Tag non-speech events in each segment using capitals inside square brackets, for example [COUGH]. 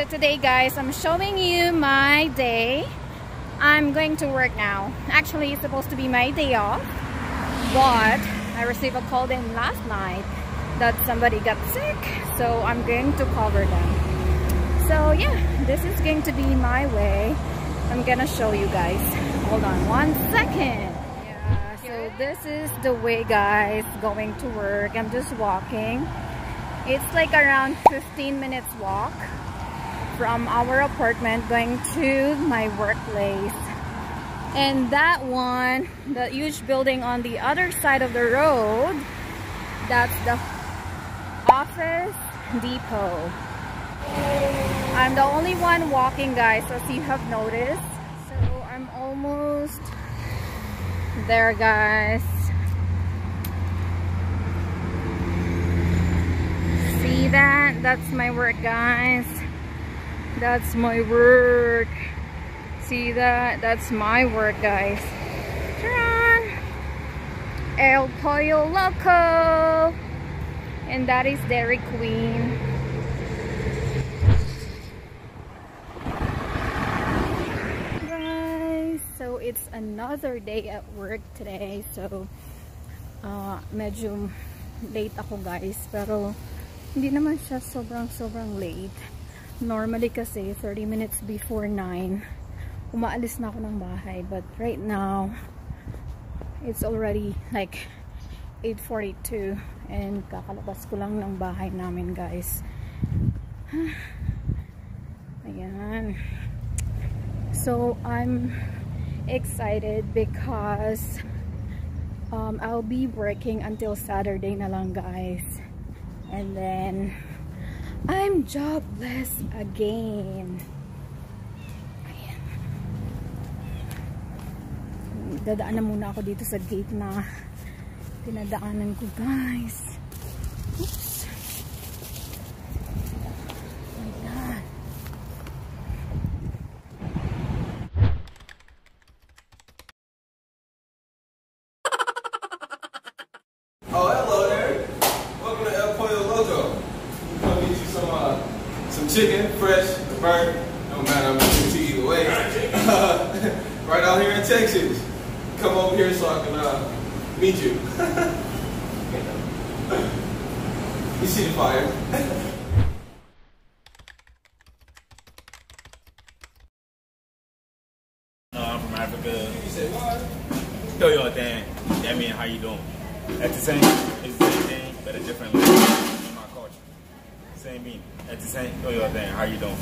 So today guys, I'm showing you my day. I'm going to work now. Actually, it's supposed to be my day off, but I received a call in last night that somebody got sick, so I'm going to cover them. So yeah, this is going to be my way. I'm gonna show you guys. Hold on one second So this is the way guys going to work i'm just walking it's like around 15 minutes walk from our apartment going to my workplace. And that one the huge building on the other side of the road that's the office depot. I'm the only one walking guys as you have noticed. So i'm almost there guys. See that? That's my work guys that's my work see that that's my work guys El Pollo Loco and that is Dairy Queen Guys, so it's another day at work today. So, uh, medyo late ako guys. Pero, hindi naman siya sobrang-sobrang late. Normally kasi, 30 minutes before 9, umaalis na ako ng bahay. But right now, it's already like 8.42 and kakalabas ko lang ng bahay namin guys. [SIGHS] Ayan. So, I'm excited because um, I'll be working until Saturday na lang guys and then I'm jobless again Ayan. dadaan na muna ako dito sa gate na pinadaanan ko guys meet you. [LAUGHS] you see the fire. [LAUGHS] No, I'm from Africa. You said what? Yo, yo, Dan. That mean, how you doing? That's the same. It's the same thing, but a different language. My coach. Same meaning. At the same, oh, your thing. How you doing?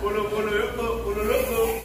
Polo, polo, loco, polo, loco.